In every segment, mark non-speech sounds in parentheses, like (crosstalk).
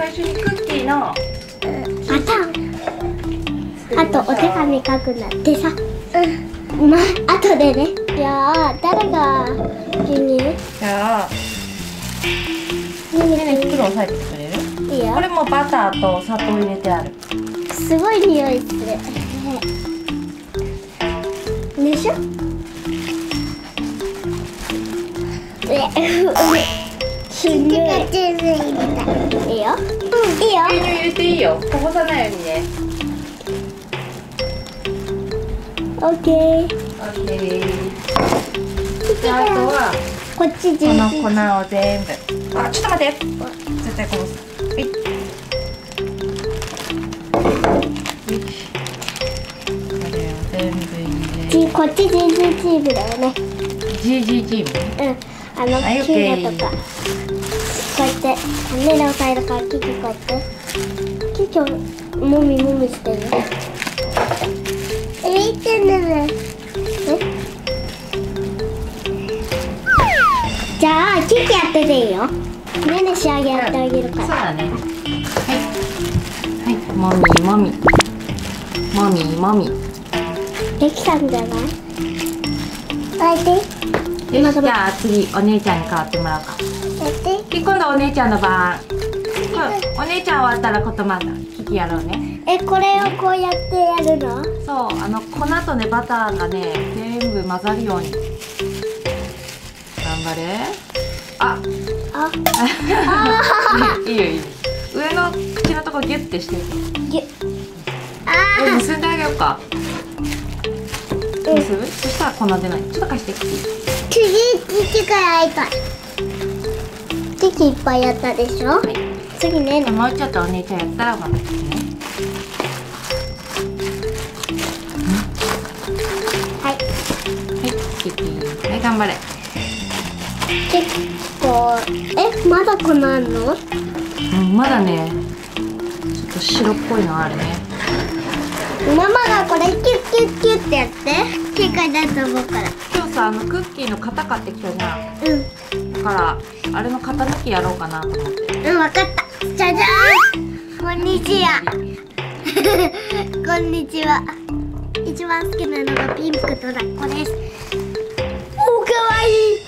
最初にクッキーの？あと。あとお手紙書くんだってさ。うん。まあとでね。じゃあ誰が先にじゃあ何手に袋を押さえてくれる？いいよこれもバターと砂糖入れてある。すごい匂いする。でしょ？えすんごい。いいよ。いいよ。牛乳入れていいよこぼさないようにね。オッケー。OK じゃああとはこっちこの全粉を全部。あちょっと待って。絶対こぼす。はい。これを全部入れこっち全然チームだよね GG チームうんあのはいキューとかこうやって目の押さえるからキキこうやって。キキもみもみしてる。えいってね。え？じゃあキキやってていいよ。目で仕上げやってあげるそうからだね。はい。はい。もみもみ。もみもみ。できたんじゃない？あえて。よしじゃあ次お姉ちゃんに代わってもらおうか今度お姉ちゃんの番。こお姉ちゃん終わったら言葉がキキやろうね。えこれをこうやってやるの？そうあの粉とねバターがね全部混ざるように。頑張れ。ああ。(laughs) いいよいいよ。上の口のとこギュッてして。ぎゅあー。結んであげようか。結ぶそしたら粉出ない。ちょっと貸して。キキ次キキから会いたいキキいっぱいやったでしょ、はい。次ね。もうちょっとお姉ちゃんやったらまたキキねはい。はいキキ。はい頑張れ。結構。えまだ粉あんの？うんまだね。ちょっと白っぽいのあるね。ママがこれキュッキュッキュッってやって。結果だと思うから。今日さあのクッキーの型買ってきたじゃん。うん。だからあれの型抜きやろうかなと思ってうん、わかった。じゃじゃーん。こんにちは。(laughs) こんにちは。一番好きなのがピンクとラッコです。おかわいい。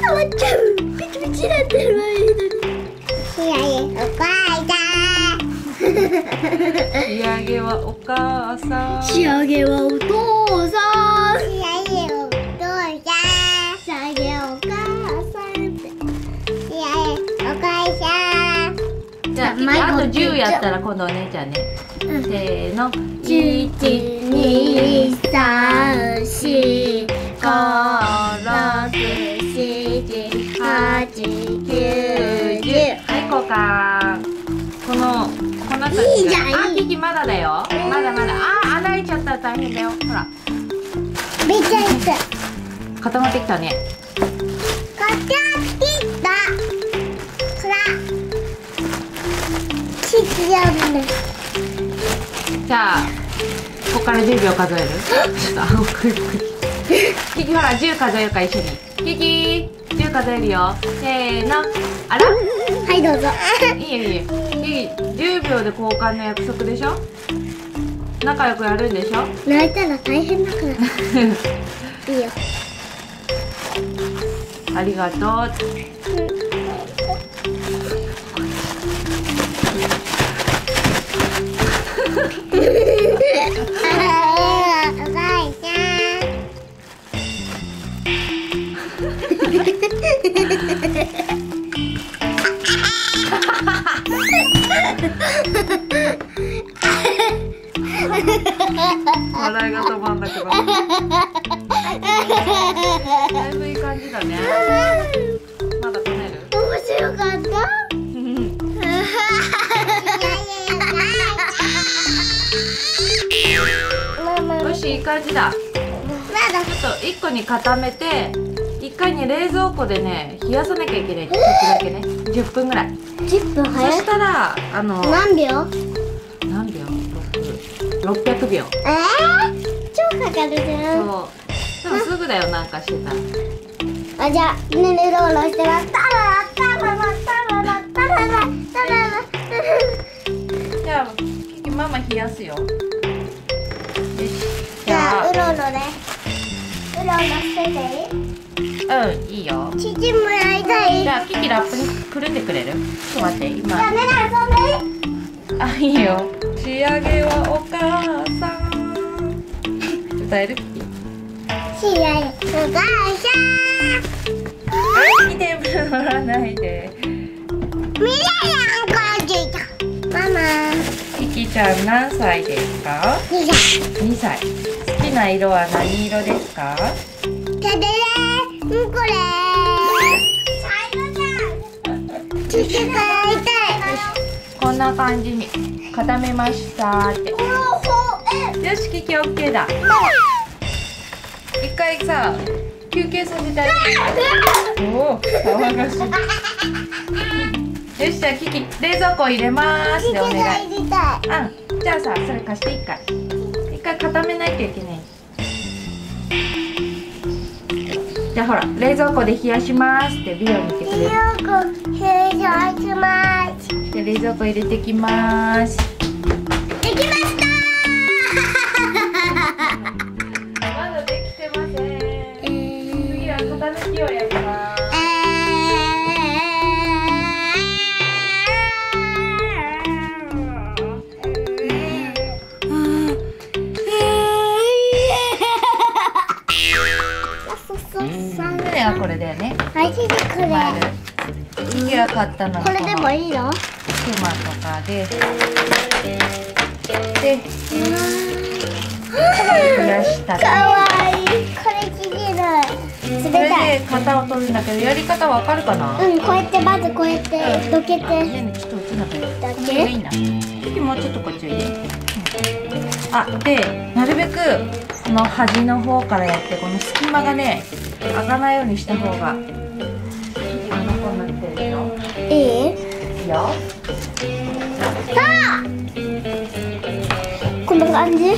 触っちゃう。ピチピチなってるわいいのに。いやいや、(laughs) おか仕上げはお母さん仕上げはお父さん。仕上げはおゃあと10やったら今度お姉ちゃんね。うん。せーの。一二三四五六七八九十。はい交換。このこの子いいじゃんいい。あキキまだだよ。まだまだ。あ穴開いちゃったら大変だよ。ほら。めっちゃいった固まってきたね。こっちを切ったじゃあここから10秒数える？ちょっと青くいキキほら10数えるから一緒に。キキ10数えるよ。せーの。あら？はいどうぞ。いいよいいよ。キキ10秒で交換の約束でしょ？仲良くやるんでしょ？泣いたら大変だから。(laughs) いいよ。ありがとう笑いが止まんなくなった感じだ。ちょっと1個に固めて1回に冷蔵庫でね冷やさなきゃいけない。ちょっとだけね10分ぐらい。10分そ早い。したらあの何秒？何秒 ?6 600秒。えー、超かかるじゃん。そう。でもすぐだよなんかしてたら。あじゃあねねローロしてらタララタララタララタララタララ。じゃあママ冷やすよろうろでうろうろして。てうんいいよ。いい父もらいたい？じゃあキキラップにくるんでくれる？ちょっと待って今。じゃあねね遊んであいいよ。仕上げはお母さん。歌える？キキしあいお母見てもらわないで。さんみれやんこじいちゃんママ。キキちゃん何歳ですか？にじゃ2歳。好きな色は何色ですか？てでれんここんな感じに固めました。ってよしキキオッケーだ。一回さ休憩させてあげて。おお騒がしい。よしじゃあキキ冷蔵庫入れます。お願い。入りたい。うん。じゃあさそれ貸して一回。一回固めないといけないゃあほら冷蔵庫で冷やしますってビデオ見てくれる。冷蔵庫冷やします。で冷蔵庫入れてきます。船はこれだよね。マジでこれ。丸次は買ったの。がこれでもいいいの？クマとかで。で暮らしたかわいい。これちぎる。それで型を取るんだけどやり方わかるかな？うんこうやってまずこうやってどけて。ねねちょっと落ちなかっただこいいな次もうちょっとこっちおいで、うん。あでなるべくこの端の方からやってこの隙間がね開かないようにした方があの子になってるよ。いいいいよ。さあこんな感じ？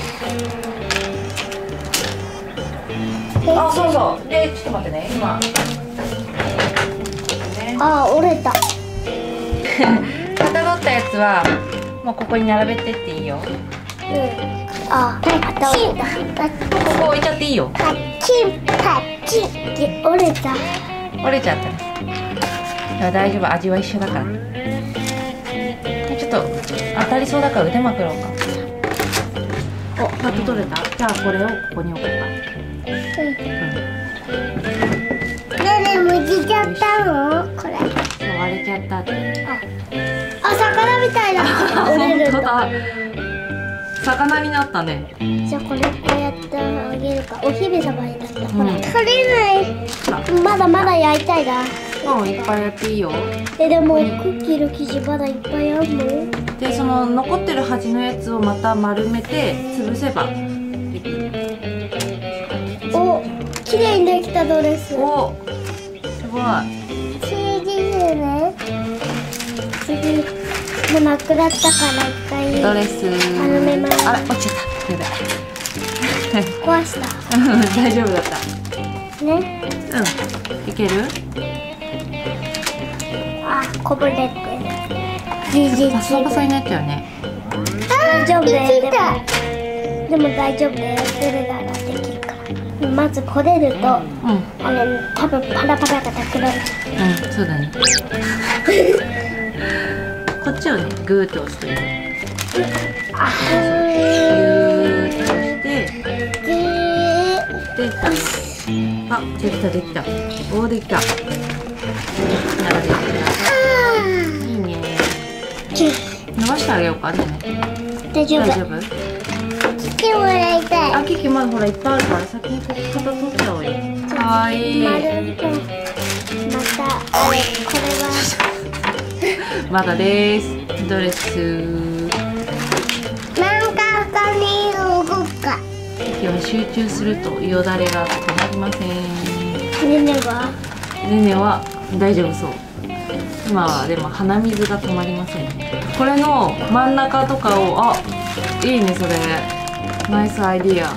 あそうそう。でちょっと待ってね今。ね。あ折れた。かたどったやつはもうここに並べてっていいよ。うんあ肩折れたパここ置いちゃっていいよ。パチンパチンって折れた。折れちゃった。大丈夫。味は一緒だから。でちょっと当たりそうだから腕まくろうか。おパッと取れた？じゃあこれをここに置こうか。ねえねえむじちゃったの？これ。割れちゃったって。あ魚みたいだ。折れる本当だ魚になったね。じゃあこれこうやってあげるか。お姫様になった、ほらうん。取れない。まだまだ焼いたいな。もういっぱいやっていいよ。えでもクッキーの生地まだいっぱいあるの？でその残ってる端のやつをまた丸めて潰せばできる。お綺麗にできたドレス。おすごい。次ですね。次もうなくなったから一回ドレス。頼みます。あら落ちちゃった。やばい壊した。う (laughs) ん大丈夫だった。ね。うん。いける？あこぼれてじじパサパサになっちゃうね。大丈夫。だよでもでも大丈夫。だよそれならできるから。まずこねるとうん。あれ多分パラパラがなくなる。うんそうだねこっちをねグーッと押すといいよあギューッと押して。であできたできた。おーできた。並べてください。いいね。き伸ばしてあげようかね大丈夫？大丈夫？来てもらいたい。あキキまだほらいっぱいあるから先にここ型取った方がいいかわいいまたあれこれはまだです。ドレス。なんか他に動くか。キキは集中するとよだれが止まりません。ねねは？ねねは大丈夫そう。今はでも鼻水が止まりません。これの真ん中とかをあいいねそれ。ナイスアイディア。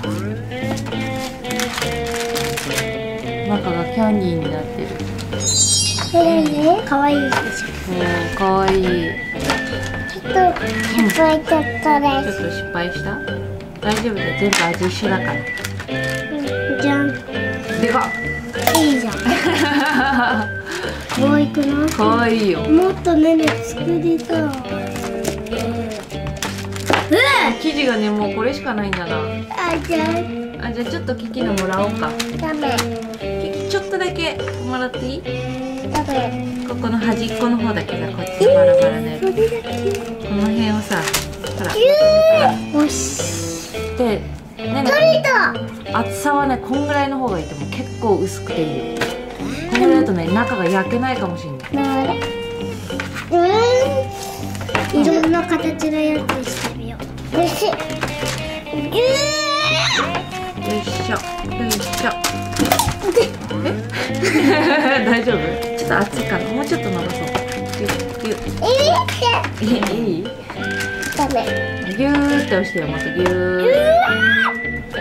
中がキャンディーになってるこれね。可愛い。でしょおーかわいいちょっと失敗ちゃったちょでっと失敗した？大丈夫だよ。全部味一緒だから。すじゃん。でかいいじゃん。(laughs) 可愛くないっかわいいよ。もっとねね作りたい。生地がねもうこれしかないんだな。あじゃあじゃあちょっとキキのもらおうか。ダメ。キキちょっとだけもらっていい？ここの端っこの方だけさこっちのバラバラのやつそれだけこの辺をさほら。よし。でねね厚さはねこんぐらいの方がいいと思う結構薄くていいよ。こんぐらいだとね中が焼けないかもしれない。うん。いろんな形のやつしてみよう。よしよいしょ。よいしょ。え？(laughs) 大丈夫？っと熱いかな？もうちょっと伸ばそう。ギュッギュッえいい？いい？ダメ。ギューって押してよまたギュー。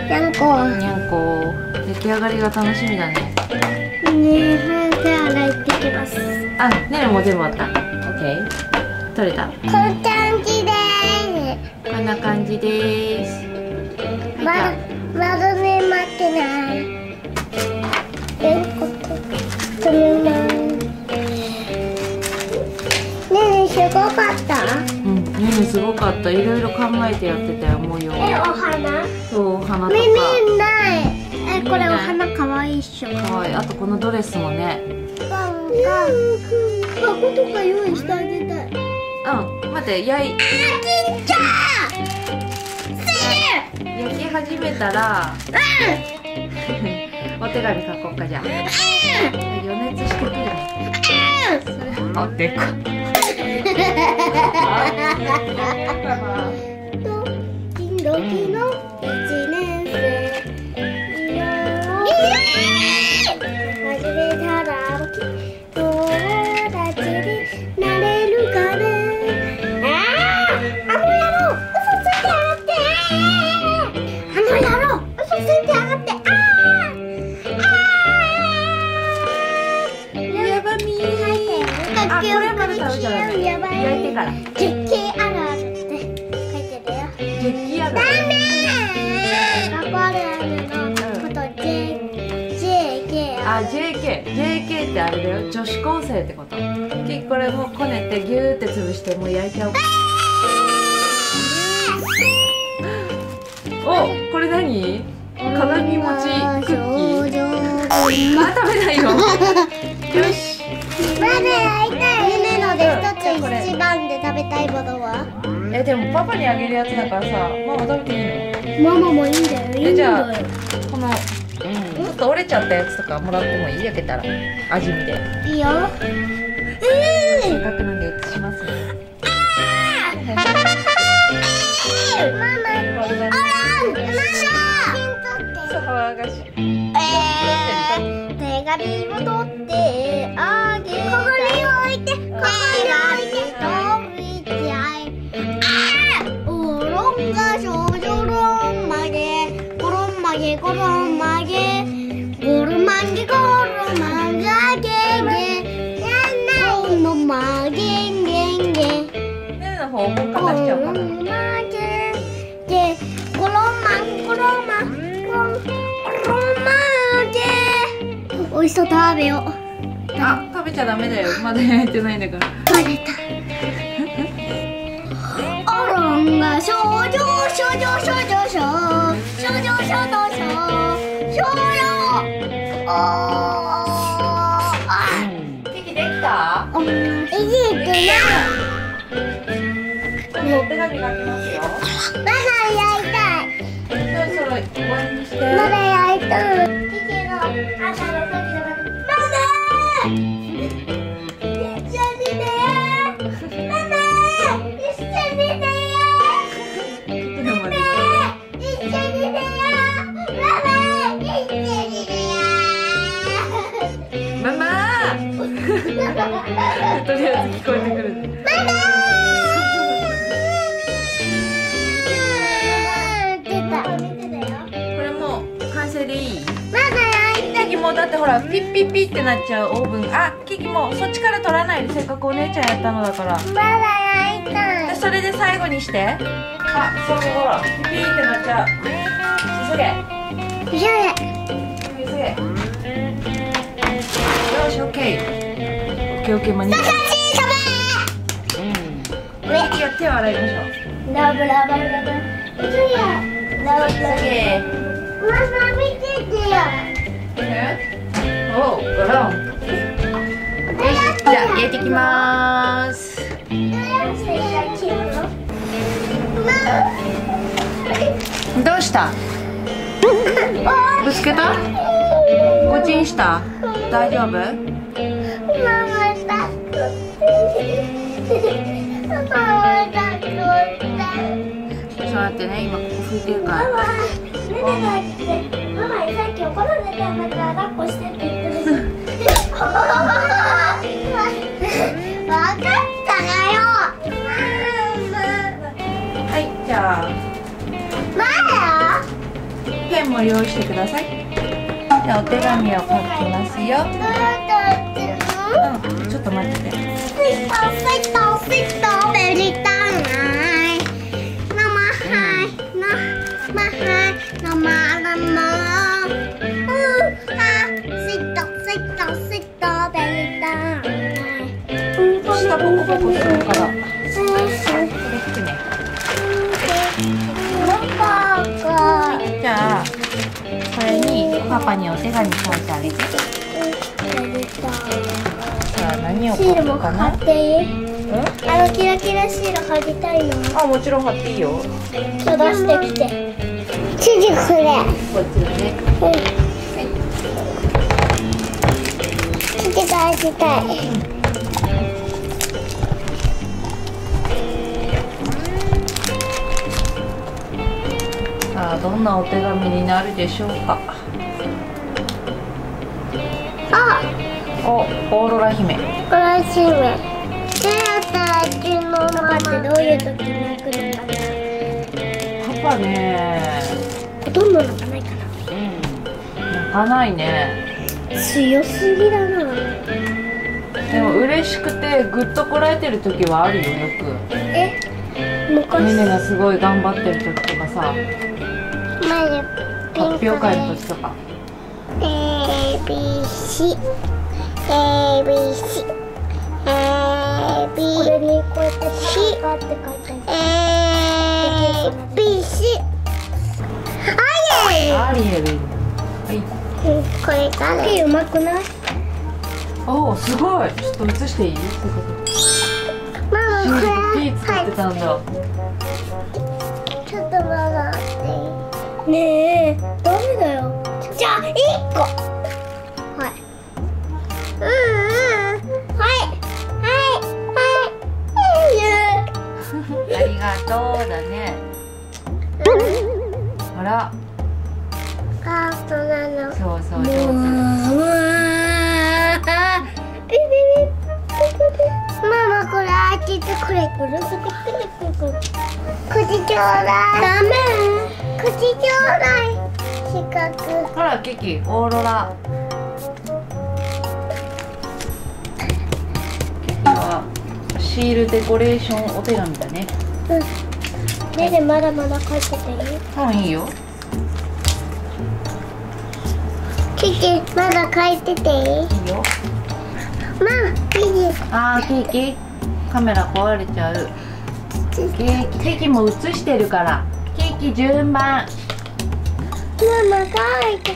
やんこ。にゃんこ。出来上がりが楽しみだね。ねえ早く洗いってきます。あねねもう全部終わった。オッケー。取れた。こんな感じでこんな感じです。まだまだね待ってないえことそごかった？うんねねすごかった。いろいろ考えてやってたよ模様えお花？そう花と耳かない。えこれお花かわいいっしょ。かわいい。あとこのドレスもね。パンが箱とか用意してあげたい。うん待って焼い緊張す焼き始めたらお手紙書こうかじゃあ。余熱してくる。それあでかドキドキの一年生。あれだよ女子高生ってこと？きこれもうこねてギューって潰してもう焼いちゃおうおこれ何？鏡餅クッキー。あ食べないよよしまだ焼いたい。ねねので一つ一番で食べたいものは？えでもパパにあげるやつだからさママ食べていいの？ママもいいんだよいいんえじゃあだよこの、折れちゃったやつとかもらってもいい？焼けたら。味見でいいよせっかくなんで写しますねママねねの方もう片しちゃうかなまげげごろん。まん。ごろん。まん。ごろん。ごろん。まげおいしそう食べようあ食べちゃダメだよまだ焼いてないん。だからバレたおろん。が少女少女少女少女少女少女少少女おあケーキできたうん。いじってないますよまだ焼いたいそろそろ終わりにしてまだ焼いたいキキの朝の時のママ。(laughs) とりあえず聞こえてくる。ママらピッピッピってなっちゃうオーブン。あキキもそっちから取らないでせっかくお姉ちゃんやったのだから。まだ焼いたでそれで最後にして。あそうほらピッピーってなっちゃう。急げ。いやいや急げ。よしオッケー。オッケーオッケーもう。2カチうん。手を洗いましょう。ラブラブラブいくよ。ラブラブ急げ。ママ見ててよおうゴロンよしじゃあ入れてきまーすどうした？ぶつけた？ごちんした？大丈夫？そうやってね。今ここ拭いてるからママにさっき怒られたんだから抱っこしてって言ってる。分かったよはいじゃあまペンも用意してください。じゃあお手紙を書きますよ。だどうやってやってるの？うんちょっと待って。てはい生生うあスイットスイットスイットベリタン下ポコポコするからこスイスイれ拭くねじゃあこれにパパにお手紙書いてあげてじゃあ何を書シールもくかな貼ってあのキラキラシール貼りたいのあもちろん。貼っていいよちょっと出してきてチジこれ。こっちだねチジがしたい。さあどんなお手紙になるでしょうか？あ。おオーロラ姫。これシールどうやったらうちのママってどういう時に泣くのか。なパパね。ほとんど泣かないか泣かないね。な強すぎだな。でも嬉しくてグッとこらえてる時はあるよよえく昔？ねねがすごい頑張ってる時とかさ。前ピンク発表会の時とか。ABC ABC これにこうやって「パ」って書いてある ABC あいえアリエルはい。うんこれ誰うまくない？おおすごい。ちょっと映していい？ママこれ。P 作ってたんだ、ちょっとまだってねえ。ダメだよ。じゃあ一個。はい。うんうんありがとうだね。うんあら。カートなの。そう。そう上手うわービビビママこれ開けてこれくるくるくるくる口ちょうだいダメ口ちょうだい四角ほらキキオーロラシールデコレーションお手紙だね。うん。ねでまだまだ書いてていい？うんいいよ。キキまだ書いてていい？いいよ。まあキキあーケーキ。カメラ壊れちゃう。ケーキケーキも映してるから。ケーキ順番。ママ書いて。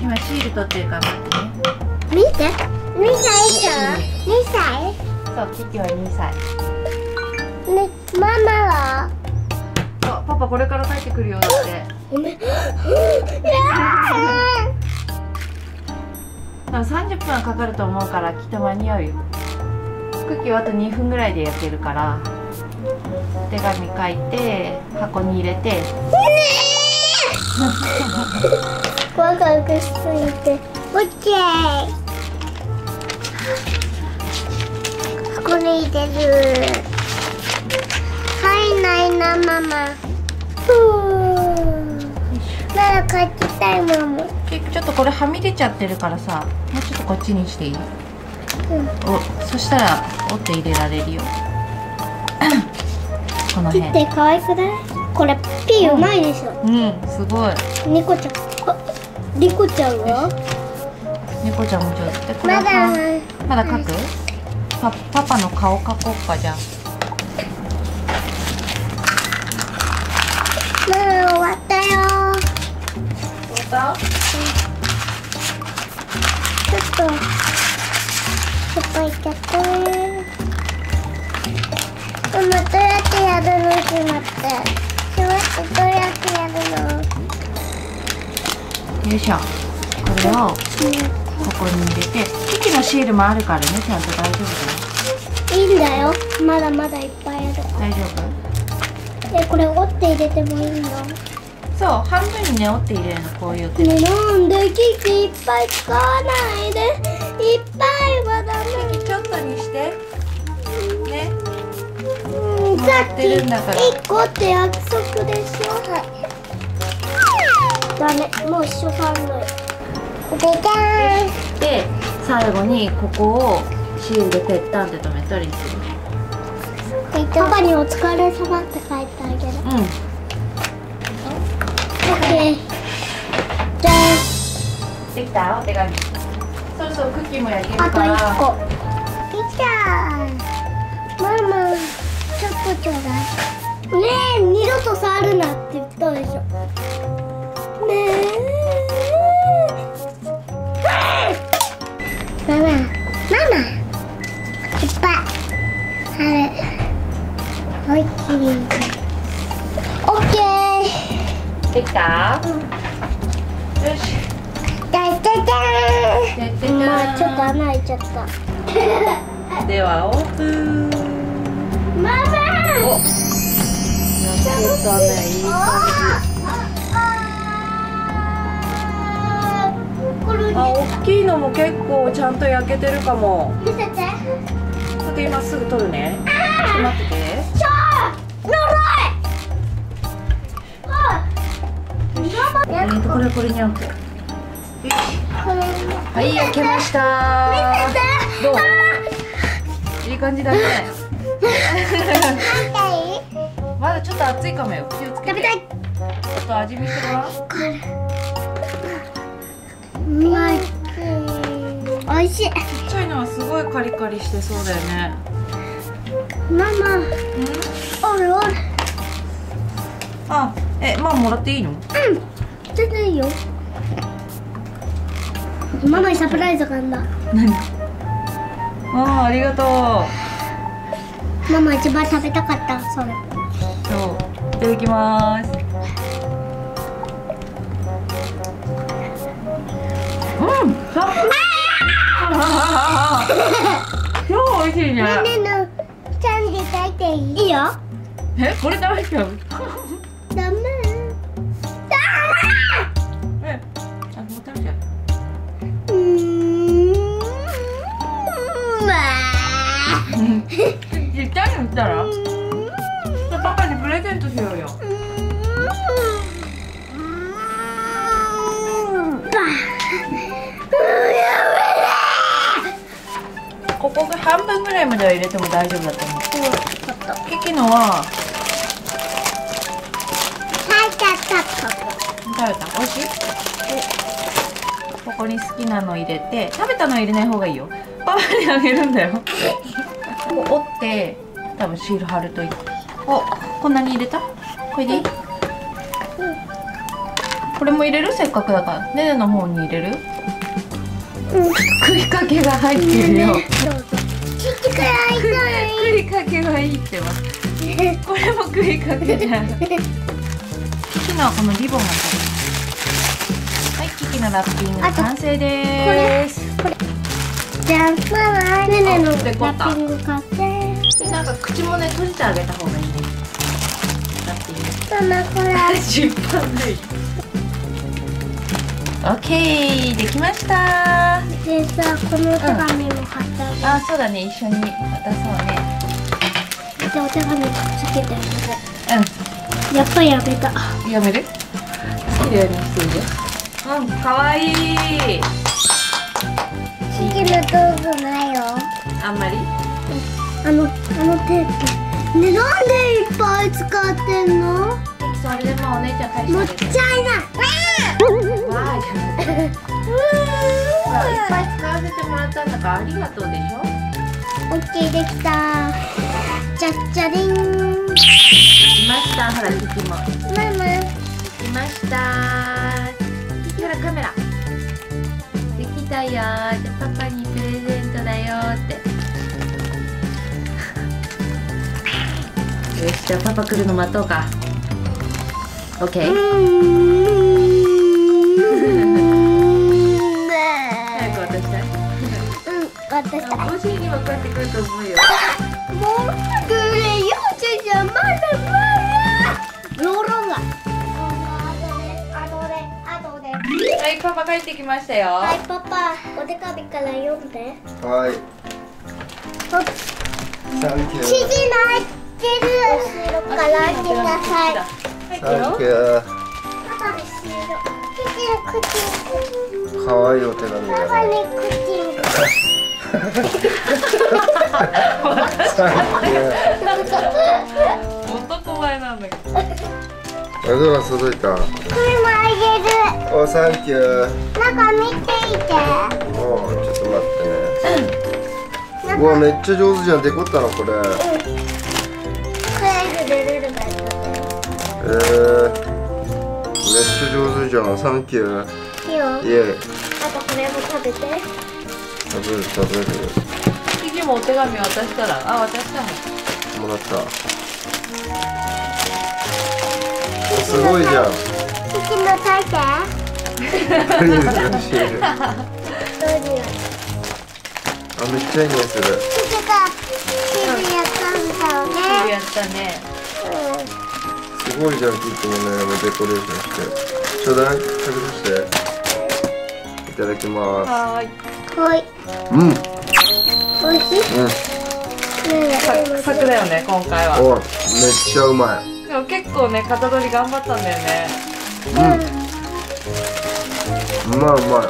今シール取ってるから待ってね。見て。2歳じゃん。2歳そうキキは2歳。ねママは？あパパこれから帰ってくるよだって。ごめん。多分30分はかかると思うからきっと間に合うよ。クッキーはあと2分ぐらいで焼けるから手紙書いて箱に入れて。ワクワクしすぎてオッケー箱に入れる。入んないなママ。ふう。まだ帰ってたいママ。ちょっとこれはみ出ちゃってるからさもうちょっとこっちにしていい？うん。おそしたら折って入れられるよ。(coughs) この切っ辺て可愛くない？これピーうまいでしょ。うんすごい。ニコちゃん。あリコちゃんは？猫ちゃんも上手。でこれまだはまだ描く？パパパの顔描こうかじゃあ。まだ終わったよ。終わっちょっと。失敗しちゃったねママどうやってやるのしまって。しまってどうやってやるの？たよいしょ。これをここに入れてキキのシールもあるからねちゃんと大丈夫いいんだよ。まだまだいっぱいある。だよ大丈夫？えこれ折って入れてもいいの？そう半分にね折って入れるのこういう手。ねなんでキキいっぱい使わないで。いっぱいはダメ。ちょっとにして。ね。うんさっきってるんだから。1個って約束でしょ。はい。ダメ。もう一緒さんのでじゃーんで最後にここをシールでペッタンって留めたりするパパにお疲れ様って書いてあげるうんオッケーじゃできたお手紙そろそろクッキーも焼けるああと1個できたママちょっとちょうだいねえ二度と触るなって言ったでしょねえおいしいオッケー。できたよしじゃじゃじゃんまあちょっと穴開いちゃったではオープン。ママ。お焼けたねいいこれあ大きいのも結構ちゃんと焼けてるかも。見せて。ちょっと今すぐ取るね。ちょっと待っててこれにあってよしこれはい焼けました。どう？いい感じだね。まだちょっと熱いかもよ。気をつけて。ちょっと味見してごらん。うまいおいしい。ちっちゃいのはすごいカリカリしてそうだよね。ママ。うん。おるおる。あえまあもらっていいの？うん全然いいよ。ママにサプライズがあんだ。何？あーありがとママ一番食べたかった。それう。そう。いただきます。うんさっ超美味しいね。ねねのキャンディー書いていいいいよ。えこれ食べちゃう？半分ぐらいまでは入れても大丈夫だと思う。キキのは食べた？美味しい？ここに好きなの入れて食べたの入れない方がいいよ。パパにあげるんだよ。(laughs) ここ折って多分シール貼るといい。おこんなに入れた？これでいい？これも入れる？せっかくだから。ねねの方に入れる？(laughs) 食いかけが入ってるよ。キキくらい食いかけがいいってばこれも食いかけじゃんキキのこのリボンがはいキキのラッピング完成ですじゃんママねねのラッピング買ってでなんか口もね閉じてあげた方がいいねラッピングママこれ失敗ないオッケーできました。でさこのお手紙も買ってあげる。あそうだね一緒に渡そうね。でお手紙くっつけてあうげる。やっぱりやめた。んやめる？好きでやりますよ。うんかわいい。好きな道具ないよ。あんまり？あのあのテープねなんでいっぱい使ってんの？それでもお姉ちゃん返もっして。ちゃいないわーいいっぱい使わせてもらったんだからありがとうでしょオッケーできた。じゃっじゃりんいました。ほらキキもママいました。キキほらカメラできたよじゃパパにプレゼントだよってよしじゃあパパ来るの待とうか OK、早く渡したい。うん、私あお尻にはこうやって来ると思うよ。もうくれよちゃんまだまだロロがあとであとではいパパ帰ってきましたよ。はいパパお手紙から読んで。はい。ほっ。サンキュ指示の入ってる。後ろから開けください。はいサンキュパパの後ろ。かわいいお手紙だね。男前なんだけどー。あ、どうが届いた。これもあげお、サンキュー。る中見ていてお、ちょっと待ってね。うわ、めっちゃ上手じゃん。デコったの、これ。クレイルルルルがやったえー。ちゃ上手じゃん。サンキュー。いいよイエイ。あとこれも食べて食べる、食べる。キキもお手紙渡したらあ渡したのもらった。おすごいじゃん。口の書いてクリームのシール。あ、めっちゃいい匂いする。シールやったんだよねやったねうんすごいじゃん、キッチンのね、デコレーションして。ちょうだい、食べさせて。いただきまはーいはいす。うん、うん。美味しいねえサクサクだよね今回はおい、めっちゃうまい。でも結構ね型取り頑張ったんだよねうまいうまい。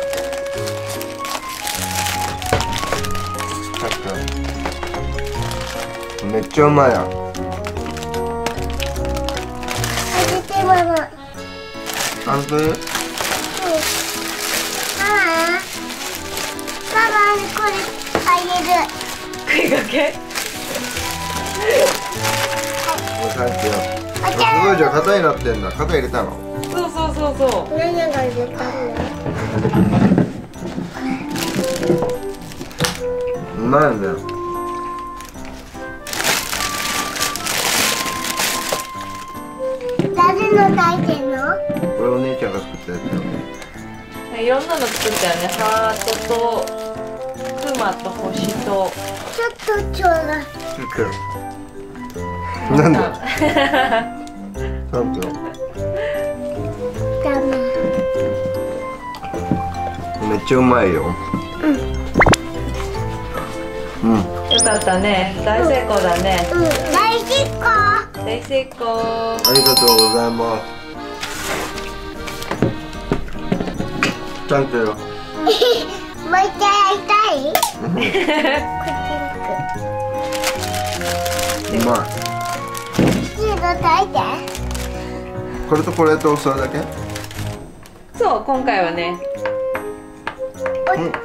さっきめっちゃうまいやん。あんとにママママにこれあげる食いかけおサンキュー。あすごいじゃん、型になってんだ。型入れたの。そうそうそうそう何が入れたのうまいんだよ。が作ったやつよ。いろんなの作ったよね。ハートとクマと星と。ちょっとちょうだい。なんだサンキュー。ダメ。めっちゃうまいよ。うん。よかったね。大成功だね。うん。大成功。大成功。ありがとうございます。サンキュー。(laughs) もう一回やりたい？うまい。これとこれとそれだけ？そう今回はね。おうん。パパ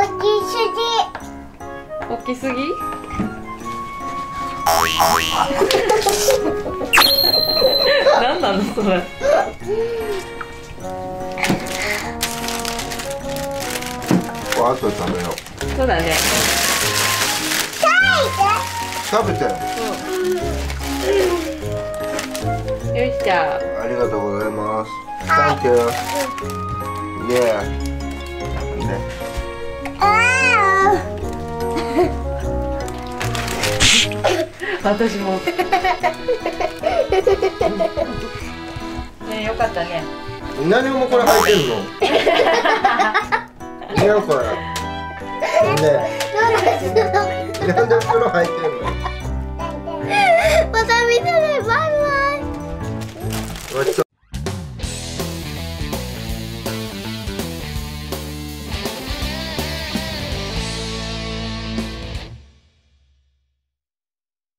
大きい大きすぎ？(laughs) 何なのそれ？これ後で食べよう。そうだね食べて。よしじゃあありがとうございます。サンキュー。イエー。ね。あ (laughs) 私もねよかったね何もこれ履いてんの？(laughs) いやこれ。ねーなんで袋履いてんの？また見てねバイバイ